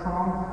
song.